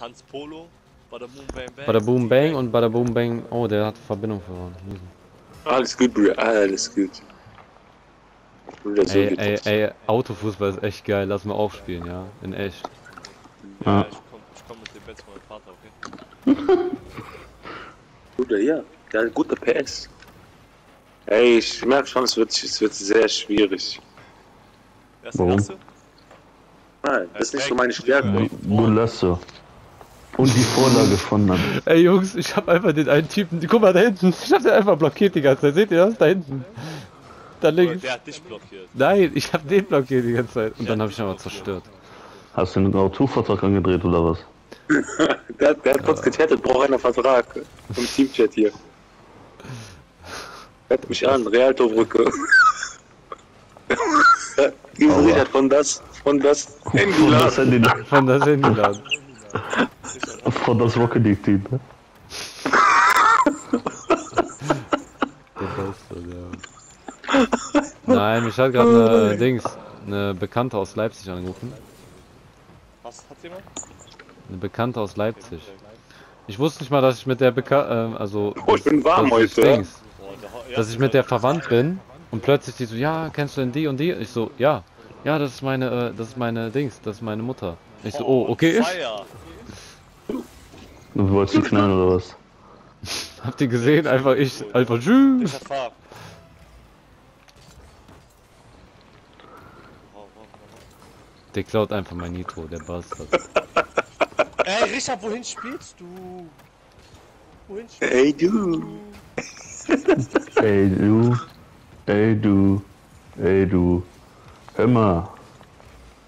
Hans Polo, Bada Boom Bang Bang. Bada Boom Bang und Bada Boom Bang. Oh, der hat Verbindung verloren. Alles gut, Bruder, alles gut. Bruder, so Ey, ey, ey, Autofußball ist echt geil. Lass mal aufspielen, ja. In echt. Ja, Ja. ich komm, ich komm mit dem Bett von meinem Vater, okay? Bruder, ja, der hat gute PS. Ey, ich merke schon, es wird, es wird sehr schwierig. Erste Warum? Klasse? Nein, das ist nicht so meine Stärke. Gulasso. Und die Vorlage von dann. Ey Jungs, ich hab einfach den einen Typen. Guck mal da hinten. Ich hab den einfach blockiert die ganze Zeit. Seht ihr das? Da hinten. Da links. Der hat dich blockiert. Nein, ich hab den blockiert die ganze Zeit. Und dann hab ich ich aber zerstört. Hast du einen Autorvertrag angedreht oder was? Der, der hat kurz gechattet, braucht einen Vertrag. Im Teamchat hier. Hört mich an, Realto-Brücke. Von das, von das Von das. Handy, Von das Handyladen. von das Rocket League Team. Ne? Der Beste, ja. Nein, mich hat gerade eine Dings, eine Bekannte aus Leipzig angerufen. Was hat jemand? Eine Bekannte aus Leipzig. Ich wusste nicht mal, dass ich mit der Beka äh, also Oh, ich bin warm heute? Dings, Ho- dass ich mit der verwandt bin und plötzlich die so, ja, kennst du denn die und die? Ich so, ja, ja, das ist meine, äh, das ist meine Dings, das ist meine Mutter. Ich so, oh, okay. Feier. Du wolltest du knallen oder was? Habt ihr gesehen? Einfach ich, einfach Ich tschüss. Oh, oh, oh, Der klaut einfach mein Nitro, der Bastard. oh. Ey, Richard, wohin spielst du? Wohin spielst Ey du. du? Ey du, ey du, ey du. Mal.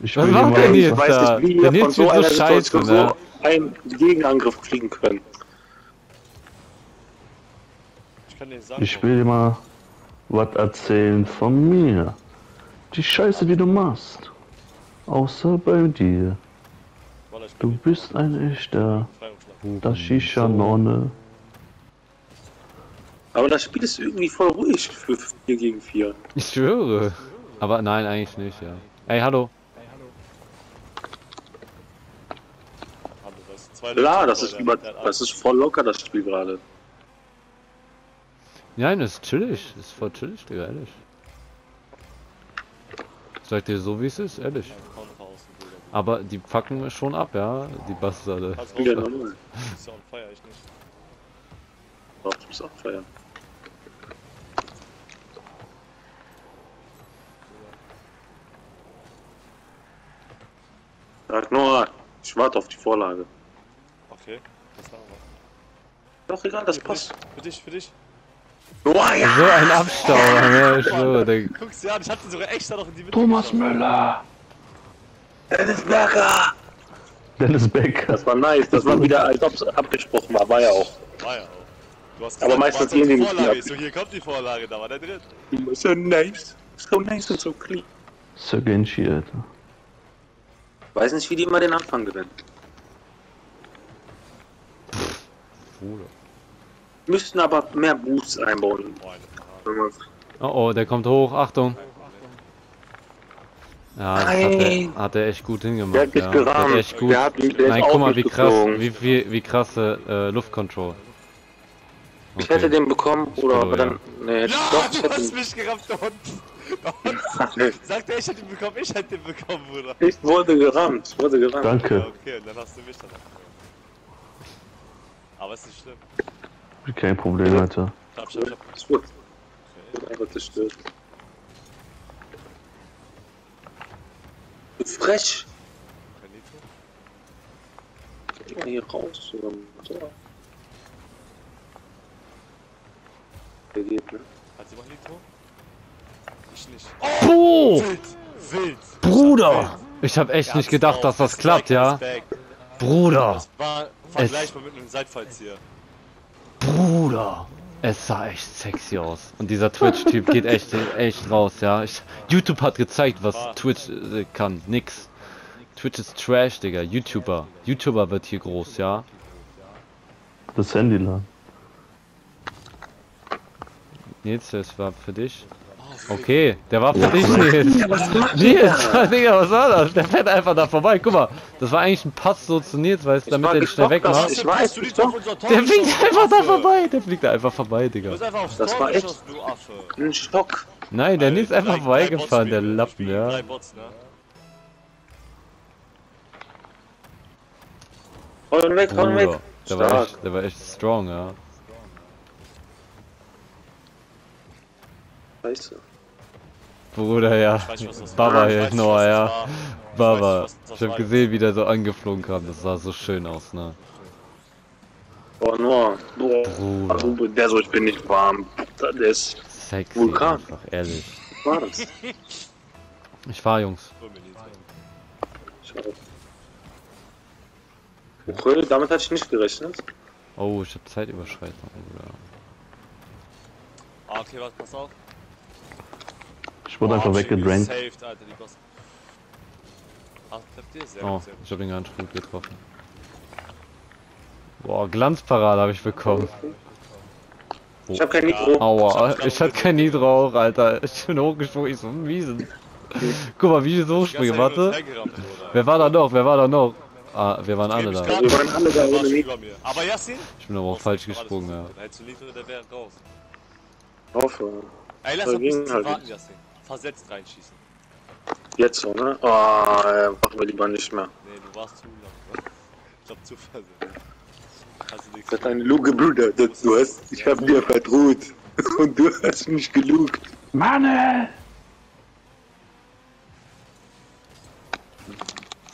Ich Was will dir macht was jetzt weiß da- nicht, wie der wir von so so einer Scheiße, Situation ne? so einen Gegenangriff kriegen können. Ich kann dir sagen. Ich will dir mal was erzählen von mir. Die Scheiße, die du machst. Außer bei dir. Wallah, ich Du bist ein echter Befreiungsschlag. Dashisha-Nonne. Aber das Spiel ist irgendwie voll ruhig für 4 gegen 4. Ich schwöre. Aber nein, eigentlich nicht, ja. Ey, hallo. Hallo, das ist zwei Klar, das ist, über, das ist voll locker, das Spiel gerade. Nein, das ist chillig. Das ist voll chillig, Digga, ehrlich. Sag dir so, wie es ist, ehrlich. Aber die mir schon ab, ja, die Bastarde. Rausmachen. normal. Du bist ja on fire, ich nicht. Doch, du bist auch feiern. Sag nur, ich warte auf die Vorlage. Okay, das machen wir. Doch, egal, das Für dich, passt. für dich, für dich. Oh ja! So ein Abstau, ne, ich schwöre, der, Guck's dir an, ich hatte sogar extra noch in die Mitte. Thomas geschaut. Müller! Dennis Berger! Dennis Becker. Das war nice, das war wieder, als ob es abgesprochen war, war ja auch. War ja auch. Du hast Aber gesagt, meistens auf die Vorlage. ab- Ich so, hier kommt die Vorlage, da war der drin. So nice. So nice und so clean. Sir Genshi, Alter. Weiß nicht, wie die immer den Anfang gewinnen. Bruder. Müssten aber mehr Boosts einbauen. Oh oh, der kommt hoch, Achtung. Ja, das hat Nein. er, hat er echt gut hingemacht. Der hat ja. Der gerammt. hat echt gut. Der hat der Nein, guck mal, wie krass, wie, wie, wie krasse äh, Luftcontrol. Ich hätte den bekommen, oder Oh, aber dann. Nee, Ja, doch, ich du hätte hast mich gerammt da unten. Sagt er, ich hätte ihn bekommen, ich hätte ihn bekommen, Bruder. Ich wurde gerammt, ich wurde gerammt. Ja, Danke. okay, dann hast du mich dann. Aber ist nicht schlimm. Kein Problem, Alter. Schab, schab, schab. Ich wurde Okay. wurde einfach zerstört. Du frech! Kein Nitro. Geh mal hier raus. oder so. Der geht, ne? Hat jemand Nitro? Ich nicht. Boah! Wild! Wild! Bruder! Ich habe echt nicht gedacht, drauf. dass das klappt, ja. Bruder! Das war vergleichbar mit einem Seitfallzieher. Bruder! Es sah echt sexy aus. Und dieser Twitch-Typ geht echt, echt raus, ja. Ich, YouTube hat gezeigt, was Ah. Twitch äh, kann. Nix. Twitch ist Trash, Digga. YouTuber. YouTuber wird hier groß, ja. Das Handy laden. Nils, das war für dich. Okay, der war für dich, Nils. Nils, Digga, was war das? Der fährt einfach da vorbei. Guck mal, das war eigentlich ein Pass so zu Nils, weißt du, damit er schnell weg war. Ich weiß, du dich doch. unser Tor Der fliegt einfach du da vorbei. Der fliegt da einfach vorbei, Du Digga. bist einfach aufs Das Tor war echt- du Affe. Ein Stock. Nein, der Nils ist einfach vorbeigefahren, der Lappen, ja. Ne? Ihn weg, ihn weg. Der war, echt, der war echt strong, ja. Scheiße. Bruder, ja. Nicht, was Baba nicht, Noah, was ja. war. Baba, was ich hab gesehen, wie der so angeflogen kam. Das sah so schön aus, ne? Boah, nur. Boah. Bruder. Also, der so, ich bin nicht warm. Das ist. Sexy, Vulkan. einfach, ehrlich. Was war das? Ich fahr, Jungs. Schade. Okay, damit hatte ich nicht gerechnet. Oh, ich hab Zeitüberschreitung, Bruder. Ah, okay, warte, pass auf. Ich wurde einfach Oh, weggedrängt. Saved, Alter, die Boss. Ah, trefft ihr? Sehr Oh, gut, sehr gut. ich hab den gar nicht gut getroffen. Boah, Glanzparade habe ich bekommen. Ich hab kein Mikro. Aua, ich hatte kein Nitro auch, Alter. Ich bin hochgesprungen, ich so miesen. Guck mal, wie ich so hochspringe, warte. Wer war da noch? Wer war da noch? Ah, wir waren alle da. Wir waren alle da ohne. Aber Yassin? Ich bin aber auch falsch gesprungen, ja. Hättest du Nitro, der wäre raus. Aufhören. Ey, lass ein ging halt warten, Yassin. Versetzt reinschießen. Jetzt so, ne? Oh, machen wir lieber nicht mehr. Nee, du warst zu lang. Ich hab zu versetzt. Hast du nichts Das hat eine Luge, Bruder. Das, du hast, ich hab dir vertraut. Und du hast mich gelugt. Mann!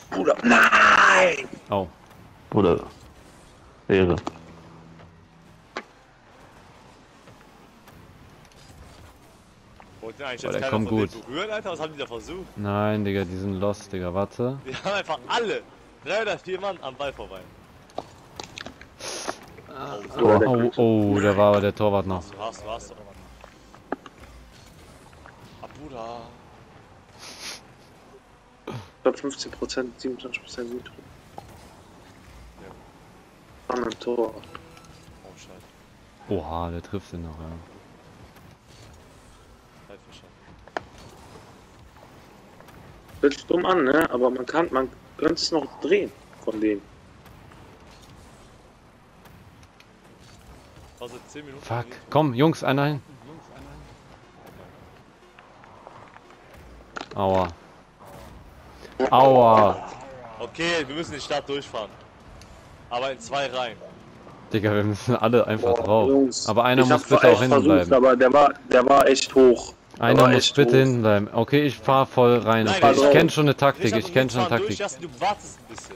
Bruder, nein! Au. Bruder. Ehre. Eigentlich Boah, der kommt gut. berühren, Alter? Was haben die da versucht? Nein, Digga, die sind lost, Digga, warte. Die haben einfach alle, drei oder vier Mann am Ball vorbei. Bruder, der Oh, oh, da war aber der Torwart noch. Du hast, du hast. Ah, Bruder. Ich glaub 15%, 27% Nitro. An einem Tor. Oh, scheiße. Oha, der trifft ihn noch, ja. Halt verstanden. Hört sich dumm an, ne? Aber man kann, man könnte es noch drehen von denen. Also 10 Minuten. Fuck. Komm, Jungs, einer hin. Aua. Aua. Okay, wir müssen die Stadt durchfahren. Aber in zwei Reihen. Digga, wir müssen alle einfach Boah, drauf. Jungs, Aber einer ich muss bitte auch hinten versucht, bleiben. Aber der war, der war echt hoch. Einer war muss bitte hoch. hinten bleiben. Okay, ich fahr voll rein. Nein, Okay, ich Richard- kenne schon eine Taktik, Richard, ich kenne schon eine durch, Taktik. Justin, du wartest ein bisschen.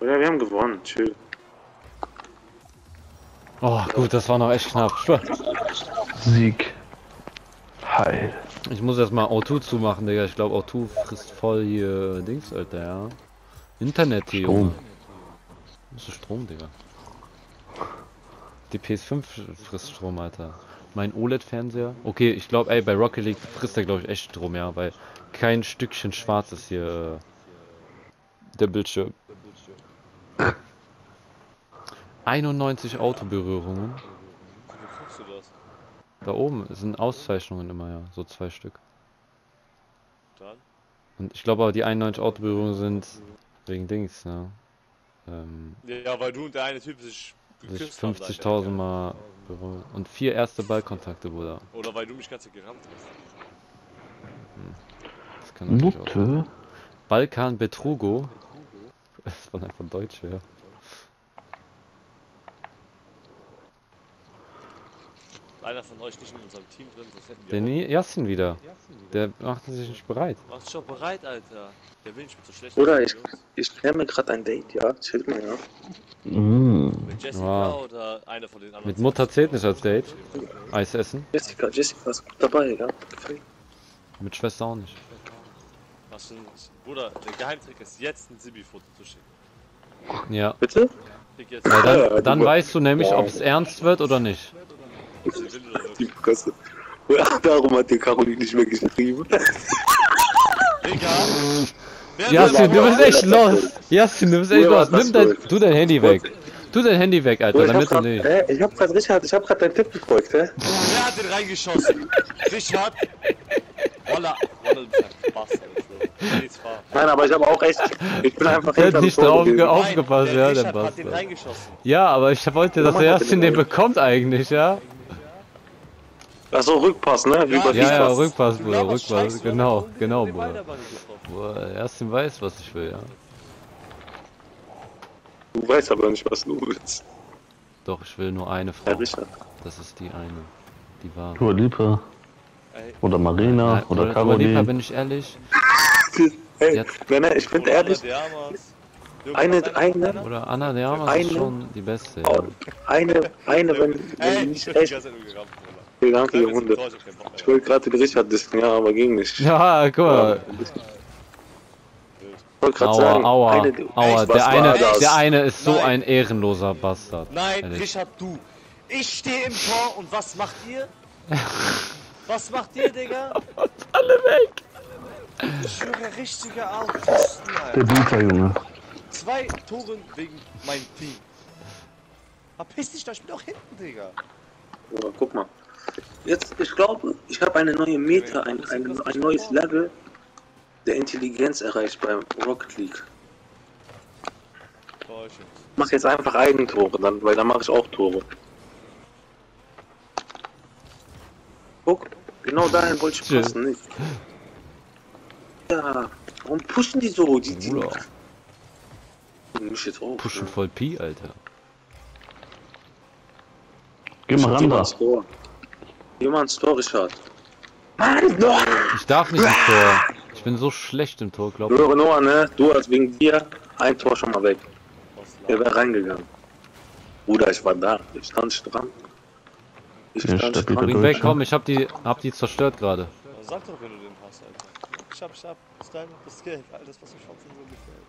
Ja, wir haben gewonnen. Chill. Oh, gut, das war noch echt knapp. Sieg. Heil. Ich muss erstmal O2 zumachen, Digga. Ich glaube, O2 frisst voll hier Dings, Alter, ja. Internet hier, Strom. Junge. Das ist Strom, Digga. Die PS5 frisst Strom, Alter. Mein OLED-Fernseher. Okay, ich glaube, ey, bei Rocket League frisst er, glaube ich, echt Strom, ja, weil kein Stückchen schwarz ist hier äh, der Bildschirm. 91 Autoberührungen. Da oben sind Auszeichnungen immer, ja. So zwei Stück. Und ich glaube aber, die 91 Autoberührungen sind wegen Dings, ne? Ähm, Ja, weil du und der eine Typ sich sich geküsst haben. 50.000 Mal berühren. Und vier erste Ballkontakte, Bruder. Oder weil du mich ganz gerammt hast. Das kann natürlich auch sein. Nutte? Balkan Betrugo. Das war einfach Deutsche, ja. Einer von euch nicht in unserem Team drin, das hätten wir. Ni- Jassin wieder. Der macht sich nicht bereit. Machst du schon bereit, Alter? Der will nicht mit so schlecht. Bruder, ich, ich klär mir gerade ein Date, ja? Chill mal, ja? Mmh. Mit Jessica Wow. oder einer von den anderen? Mit Mutter zählt nicht als Date. Eis essen. Jessica, Jessica ist gut dabei, ja? Gefällt. Mit Schwester auch nicht. Was ein Bruder, der Geheimtrick ist jetzt ein Sibi-Foto zu schicken. Ja. Bitte? Ja, dann, dann weißt du nämlich, ob es ernst wird oder nicht. Die. Fresse. Darum hat dir Caroline nicht mehr geschrieben. Jassin, will- du bist echt los. Jassin, du bist echt los. Nimm dein, tu dein Handy weg. Tu dein Handy weg, Alter, hab damit du grad, nicht. hä? Ich hab grad, Richard, ich hab grad deinen Tipp befolgt, hä? Wer hat den reingeschossen? Richard? Walla, Walla, du Bastard. Nein, aber ich hab auch echt, ich bin einfach Der hat nicht drauf ge- aufgepasst, der ja, der Richard hat den Bastard. reingeschossen. Ja, aber ich wollte, dass er hat erst den bekommt eigentlich, ja? Ach so, Rückpass, ne? Wie Ja, bei Ja, ja. Rückpass, Du Bruder, Rückpass, Scheiße, genau, den- genau, den Bruder. Boah, erst weiß, was ich will, ja. Du weißt aber nicht, was du willst. Doch, ich will nur eine Herr Frau. Richard. Das ist die eine. Die war. Dua Lipa Ey, oder Marina Nein, oder Dua Lipa, Caroline. bin ich ehrlich. Hey, Jetzt- nein, nein, ich finde ehrlich, Eine- eine-? Oder Anna de Armas ist Eine- schon die beste. Ja. eine, eine, wenn, wenn Ey, ich echt ganze Zeit nur gerammt, Bruder. viel danke, Bleib die jetzt im Hunde. Ich wollte gerade den Richard dissen, ja, aber ging nicht. Ja, guck mal. Ich wollte gerade Aua, sagen, aua, eine, aua. Der eine, das? der eine ist so Nein. ein ehrenloser Bastard. Nein, Ehrlich. Richard, du. Ich stehe im Tor und was macht ihr? Was macht ihr, Digga? Alle weg! Ich schwöre, richtiger Autisten, Der Alter. Dieter, Junge. Zwei Toren wegen meinem Team. Verpiss dich ich bin doch hinten, Digga. Ja, guck mal. Jetzt, ich glaube, ich habe eine neue Meta, ein, ein, ein neues Level der Intelligenz erreicht beim Rocket League. Ich mach jetzt einfach Eigentore, dann, weil dann mache ich auch Tore. Guck, genau dahin wollte ich passen, nicht? Ja, warum pushen die so? Die, die mich jetzt auch. Pushen voll Pi, Alter. Geh mal ran da. Jemand Tor. Jemand Tor, Richard. Mann, no! Ich darf nicht ins Tor. Ich bin so schlecht im Tor, glaub Du ich. höre Noah, ne? Du als wegen dir ein Tor schon mal weg. Der wäre reingegangen. Bruder, ich war da. Ich stand nicht dran. Ich Ja, stand dran. Bring weg, komm, ich hab die, hab die zerstört gerade. Sag doch, wenn du den hast, Alter. Ich hab, ich hab, Style, das Geld, alles, was ich fotzen so gefällt.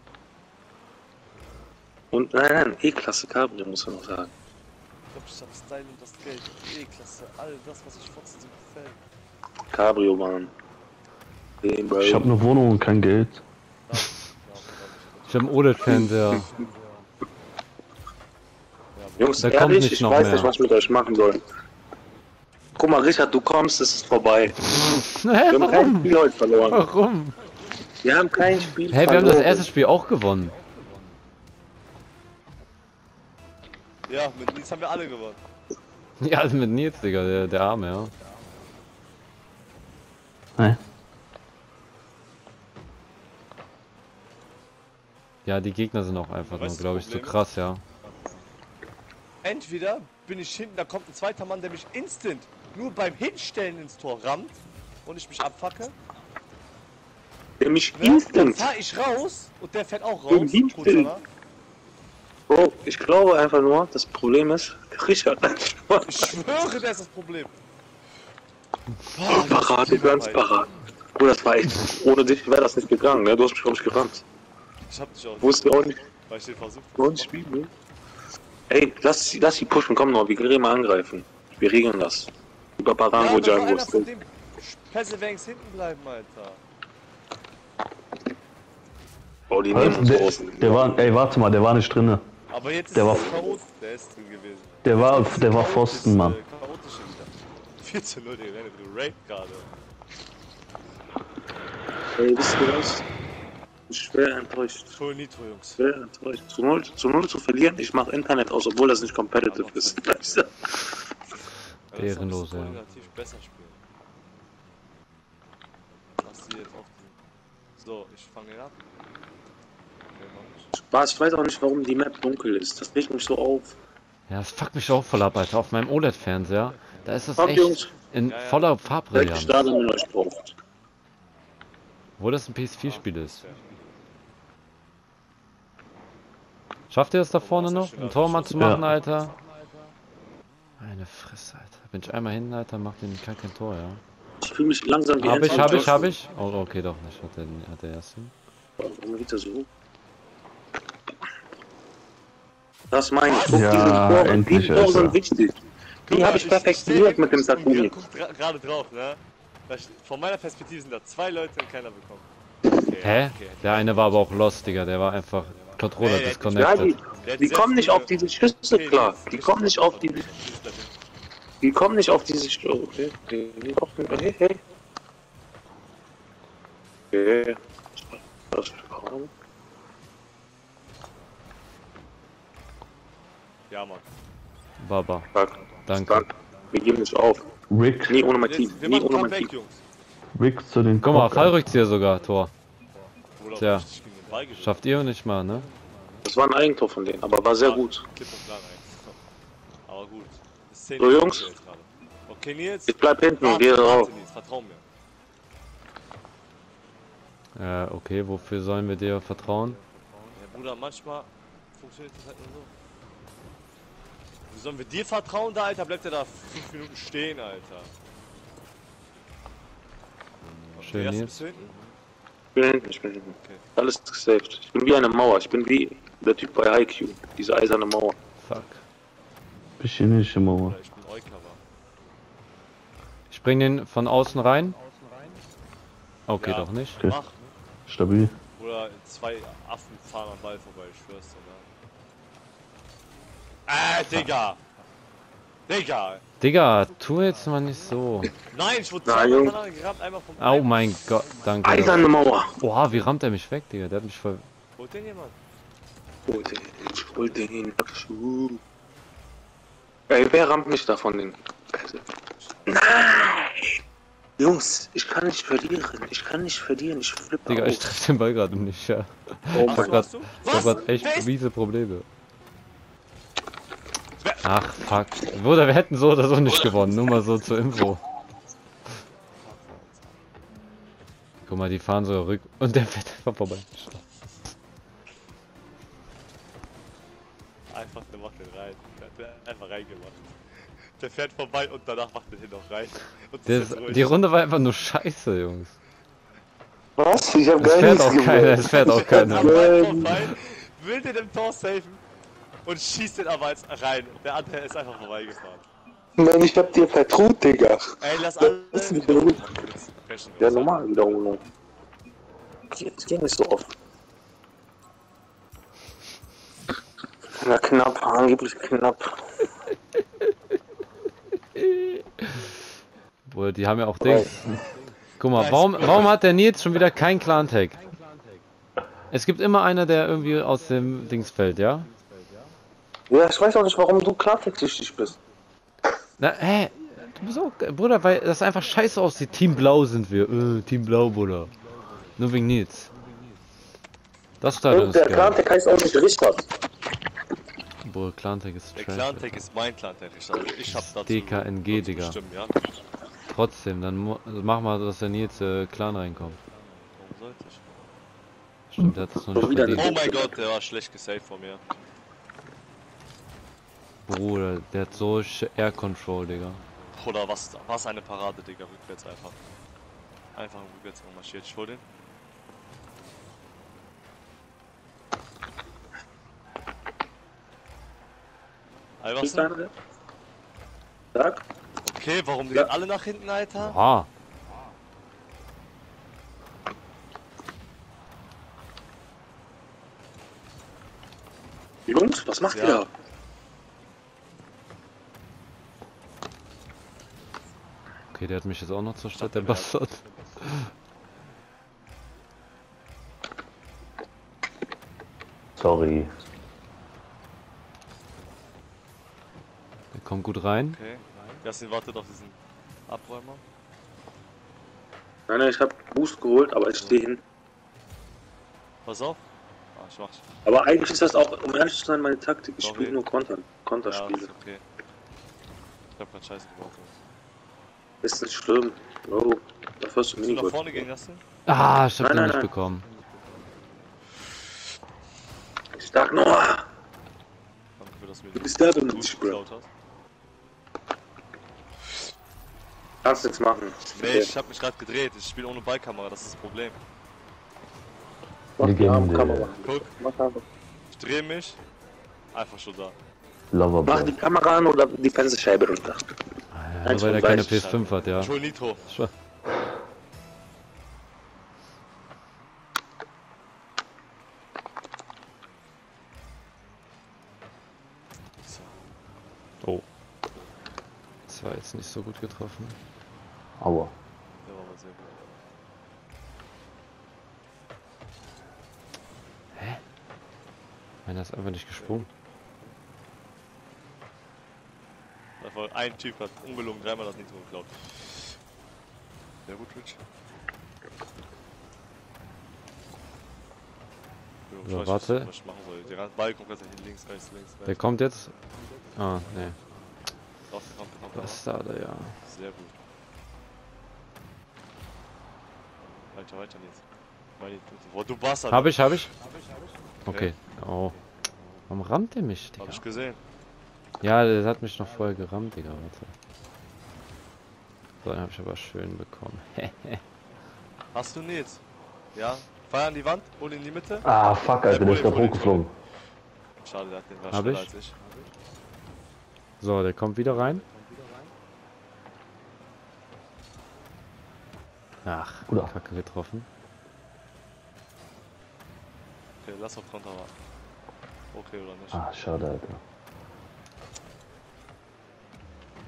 Und nein, nein, E-Klasse Cabrio muss man noch sagen. Ich hab, ich hab Style und das Geld, E-Klasse, all das, was ich fotzen so gefällt. Cabrio, Mann. Ich habe eine Wohnung und kein Geld. Ich hab einen OLED-Fernseher. Jungs, Der kommt ehrlich, nicht ich weiß mehr. nicht, was ich mit euch machen soll. Guck mal, Richard, du kommst, es ist vorbei. Hä, Wir haben kein warum? Spiel heute verloren. Warum? Wir haben kein Spiel Hey, wir verloren. haben das erste Spiel auch gewonnen. Ja, mit Nils haben wir alle gewonnen. Ja, also mit Nils, Digga, der, der Arme, ja. Hä? Ja, die Gegner sind auch einfach nur, Weißt du, glaube ich, zu Problem krass, ja. Entweder bin ich hinten, da kommt ein zweiter Mann, der mich instant nur beim Hinstellen ins Tor rammt und ich mich abfacke. Ne? Dann instant. fahr ich raus und der fährt auch Im raus. Instant. Ich glaube einfach nur, das Problem ist, Richard Ich schwöre, der ist das Problem. parat, du ganz parat. Bro, das war echt, ohne dich wäre das nicht gegangen, ne? Du hast mich, glaub ich, gerannt. Ich hab dich auch, Wusste auch nicht, weil ich den versucht auch nicht spielen, ne? Ey, lass, sie- lass sie pushen, komm noch, wir gehen mal angreifen. Wir regeln das. Über Ja, Parango aber soll Django. dem Perseverance hinten bleiben, Alter. Oh, die nehmen uns Der, raus. der war, ey, warte mal, der war nicht drinne. Aber jetzt ist Der war- es Chaot, der ist drin gewesen. Der war, ist der war Pfosten, ist, Mann. äh, Chaotische wieder. 4 zu 0, der rennt, du raped gerade. Ey, wisst ihr was? Ich bin schwer enttäuscht. Voll Nitro, Jungs. Schwer enttäuscht. Zu null, zu null zu verlieren, ich mache Internet aus, obwohl das nicht competitive ist. Ja, das Ehrenlos, du ja. koordinativ besser spielen. Lass sie jetzt auf die. So, ich fange ihn ab. Okay, mach ich. Spaß, ich weiß auch nicht, warum die Map dunkel ist. Das regt mich so auf. Ja, das fuckt mich auch voll ab, Alter. Auf meinem OLED-Fernseher, da ist das Fuck, echt Jungs. in Ja, ja. voller wenn braucht. Obwohl das ein PS4-Spiel ist. Schafft ihr es da vorne noch, einen Tormann zu machen, Ja. Alter? Meine Fresse, Alter. Bin ich einmal hin, Alter, macht den kein, kein Tor, ja. Ich fühle mich langsam wie Hab ich, hab ich, hab ich. Oh, okay, doch nicht. Hat der, hat der erste. Warum geht das so? Das meine ich. Guck, Ja, diese Tore, endlich, diese Tore sind Alter. wichtig. Guck Die habe ich perfektioniert mit dem guckt gra- gerade drauf, ne? Von meiner Perspektive sind da zwei Leute und keiner bekommen. Okay, Hä? okay. Der eine war aber auch lost, Digga. Der war einfach Controller Ey, der- Ja, disconnected. die, Die kommen nicht auf diese Schüsse Okay, klar. Die kommen nicht auf hin. Die kommen nicht auf diese Schüsse. Okay. Die- die kommen- Hey, hey. Okay. Das ist Ja, Mann. Baba. Stark. Danke. Stark. Wir geben nicht auf. Rick, Nie ohne mein Team. Wir Nie machen ohne mein Team. Jungs. Rick zu den Guck mal. Fallrückzieher sogar, Tor. Tja. Schafft ihr nicht mal, ne? Das war ein Eigentor von denen, aber war sehr gut. Aber gut. So, Jungs. Okay, Nils. Ich bleib hinten und gehe. Nils, vertrau mir. Äh, okay, wofür sollen wir dir vertrauen? Ja, Bruder, manchmal funktioniert das halt nur so. Wie sollen wir dir vertrauen, da, Alter? Bleibt er da fünf Minuten stehen, Alter. Schön, Nils. Ich bin hinten, ich bin hinten. Okay. Alles gesaved. Ich bin wie eine Mauer. Ich bin wie der Typ bei IQ. Diese eiserne Mauer. Fuck. Bisschen nicht im Mauer. Ich bin Eucover. Ich bring den von außen rein. Okay, Ja. doch nicht. Okay. Mach. Stabil. Oder zwei Affen fahren am Ball vorbei, ich schwör's dir. Äh, Digga! Digga! Digga, tu jetzt mal nicht so. Nein, ich wurde zweimal gerammt, einmal vom Oh mein Gott, danke. Eiserne Mauer. Oha, wie rammt er mich weg, Digga? Der hat mich voll. Holt den jemand? Hol den, ich hol den hin. Ey, wer rammt mich da von den... Nein! Jungs, ich kann nicht verlieren. Ich kann nicht verlieren. Ich flippe Digga, ich aus. treffe den Ball gerade nicht, ja. Oh Hast mein du? Ich hab grad echt ist- miese Probleme. Ach, fuck. Bruder, wir hätten so oder so nicht gewonnen. Nur mal so zur Info. Guck mal, die fahren sogar rück. Und der fährt einfach vorbei. Einfach, der macht den rein. Der hat den einfach reingemacht. Der fährt vorbei und danach macht er den noch rein. Ruhig. die Runde war einfach nur scheiße, Jungs. Was? Ich hab Es fährt auch keiner, es fährt auch keiner. Will den im Tor safen und schießt den aber jetzt rein. Der andere ist einfach vorbeigefahren. Mann, ich hab dir vertraut, Digga. Ey, lass alle ist machen, jetzt. Crashen Ja, normal Wiederholung. Es ging nicht so oft. Na, knapp, angeblich knapp. Bruder, die haben ja auch Dings. Guck mal, warum, warum hat der Nils schon wieder kein Clan-Tag? Es gibt immer einer, der irgendwie aus dem Dings fällt, ja? Ja, ich weiß auch nicht, warum du klartextig bist. Na, hä? Du bist auch, Bruder, weil das einfach scheiße aussieht. Team Blau sind wir. Äh, Team Blau, Bruder. Nur wegen Nils. Das Und ist der. Klartext heißt auch nicht Richard. Bruder, Clan-Tag ist Der trash. Clan-Tag ist mein Clan-Tag, Richard. Also ich hab dazu DKNG, Digga. bestimmt, ja? Trotzdem, dann also mach mal, dass der Nils äh, Clan reinkommt. Warum sollte ich? Stimmt, der hat das noch nicht. Oh mein Gott, der war schlecht gesaved von mir. Bruder, der hat so Air Control, Digga. Oder was, was eine Parade, Digga, rückwärts einfach. Einfach rückwärts marschiert. Ich hol den. Albersen? Sag. Okay, warum Ja. gehen alle nach hinten, Alter? Ah, Jungs, was macht Ja. ihr da? Okay, der hat mich jetzt auch noch zerstört, der Bastard. Sorry. Der kommt gut rein. Okay. Jasmin wartet auf diesen Abräumer. Nein, nein, ich hab Boost geholt, aber ich stehe hin. Pass auf. Ah, ich mach's. Aber eigentlich ist das auch, um ehrlich zu sein, meine Taktik. Ich Sorry. spiele nur Konter, Ja, Konterspiele. ist okay. Ich hab grad Scheiße gebaut. Ist nicht schlimm. Oh, dafür hast du du nach Minigolf. vorne gehen, Jasmin? Ah, ich hab Nein, den nein, nicht nein. bekommen. Stark Noah! Danke für das mir Du bist der, der Boost nicht spielt. geklaut hast. Kannst nichts machen. Nee, ich hab mich gerade gedreht. Ich spiele ohne Ballkamera, das ist das Problem. Mach die. Armkamera. Guck, Mach ich drehe mich. Einfach schon da. Mach Loverboy. die Kamera an oder die Fensterscheibe runter. Nein, weil er keine PS5 hat, ja. Schul Nitro. Oh. Das war jetzt nicht so gut getroffen. Aua. Der war aber sehr gut. Hä? Meiner ist einfach nicht gesprungen. War ein Typ, hat ungelungen dreimal das Nitro geklaut. Sehr gut, Twitch. Jo, ich So, weiß warte. nicht, Was ich machen soll. Der Ball kommt nach hinten, links, rechts, links, Der rechts. kommt jetzt. Ah, nee. Raus, kommt, kommt, kommt. Bastarde, ja. Sehr gut. Weiter, weiter jetzt. Meine. Boah, du Bastard. Hab ich, hab ich. Okay. Oh. Warum rammt der mich, Hab Digga? ich gesehen. Ja, der hat mich noch vorher gerammt, Digga. Warte. So, den hab ich aber schön bekommen. Hast du Nils? Ja? Feuer an die Wand, hol ihn in die Mitte. Ah, fuck, Alter, der ist gerade hochgeflogen. Schade, der hat den war Hab ich? als ich. so, der kommt wieder rein. Ach, Oder? Kacke getroffen. Okay, lass auf Konter warten. Okay oder nicht? Ah, schade, Alter.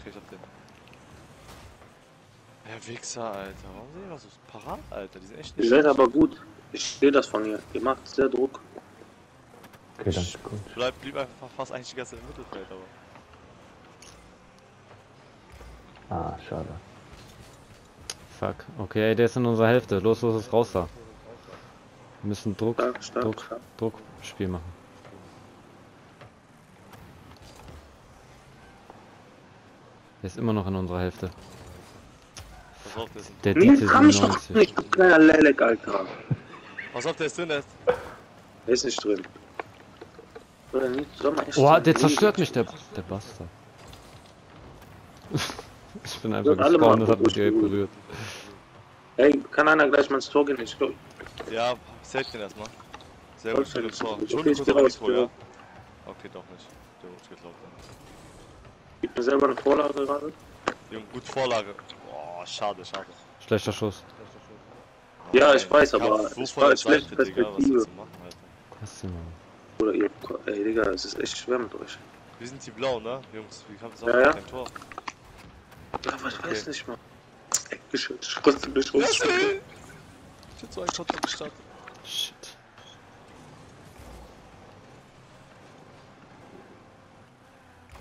Okay, ich hab den. Der Wichser, Alter. Warum sind die immer so parat, Alter? Die sind echt Ihr nicht. seid aber gut. Ich sehe das von ihr. Ihr macht sehr Druck. Okay, danke. Gut. Bleib, blieb einfach fast eigentlich die ganze Zeit im Mittelfeld, aber. Ah, schade. Fuck. Okay, ey, der ist in unserer Hälfte. Los, los, los, raus da. Wir müssen Druck, Stark, stark, Druck, stark. Druckspiel machen. Der ist immer noch in unserer Hälfte. Pass auf, der ist, Der Dieter kann mich doch 97. nicht, du kleiner Lelek, Alter. pass auf, der ist drin, der ist. Der ist nicht drin. Oder nicht? Soll man echt Oh, der zerstört mich, der, der Bastard. ich bin einfach alle gespawnt und hat mich direkt gut. berührt. Ey, kann einer gleich mal ins Tor gehen? Ich glaub, Ja, safe den erstmal. Sehr gut, Vollständig. schönes Tor. Okay, Entschuldigung, ich kurz geh aber raus, nicht ja? raus. Okay, doch nicht. Der wird geklaut. Selber eine Vorlage gerade. Junge, gut Vorlage. Boah, schade, schade. Schlechter Schuss. Ja, ich weiß, aber so es von war schlechte Perspektive. du machen? Was denn, Mann? Oder ihr, ey, Digga, es ist echt schwer mit euch. Wir sind die Blau, ne? Jungs, wie haben es auch Ja, ja. kein Tor? Ja, aber ich weiß Okay. nicht mal. Ey, geschützt, ich konnte rausschütteln. denn? Ich hab so einen Konter gestartet. Shit.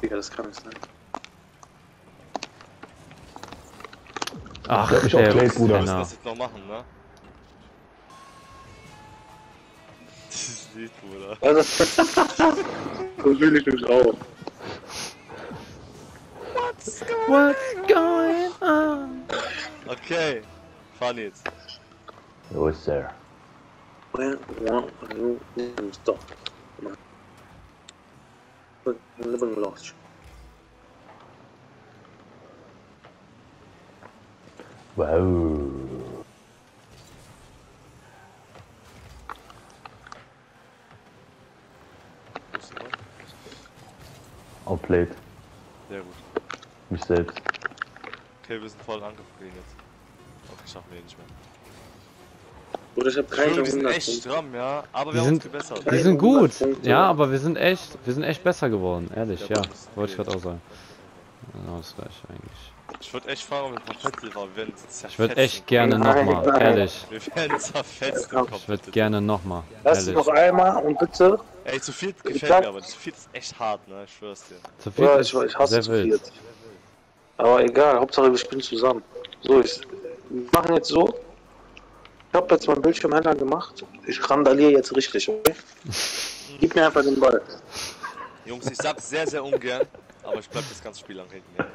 Digga, das kann nicht sein. Ach, Der hat mich auch der Bruder. Wir müssen das jetzt noch machen, ne? Dieses Lied, Bruder. Also, so will ich mich auch. What's going on? Okay, fahren jetzt. Wo ist der? When one you stop. Living lost. Wow. Bist du noch? Outplayed. Sehr gut. Mich selbst. Okay, wir sind voll angegriffen jetzt. Okay, schaffen wir eh nicht mehr. Oder ich hab keine die sind 100 echt stramm, ja, aber Die wir haben uns sind- gebessert. Die sind gut. 100 Punkte. Ja, aber wir sind echt, wir sind echt besser geworden, ehrlich, Ja, Wollte ich gerade auch sagen. Genau das gleiche eigentlich. Ich würde echt fragen, ob wir ein paar Fetzel waren. Wir werden zerfetzt. Ich würde echt gerne nochmal, ehrlich. Wir werden zerfetzt im Ja, Kopf. Ich würde gerne nochmal, Lass ehrlich. noch einmal und bitte. Ey, zu viel gefällt mir, aber zu viel ist echt hart, ne? Ich schwör's dir. Zu viel Ja, ich, ich hasse sehr zu wild. viert. Aber egal, Hauptsache wir spielen zusammen. So, ich, wir machen jetzt so. Ich habe jetzt meinen Bildschirm heller gemacht. Ich randaliere jetzt richtig, okay? Gib mir einfach den Ball. Jungs, ich sag's sehr, sehr ungern, aber ich bleib das ganze Spiel lang hinten. Ja.